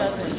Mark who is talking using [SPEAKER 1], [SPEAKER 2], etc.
[SPEAKER 1] each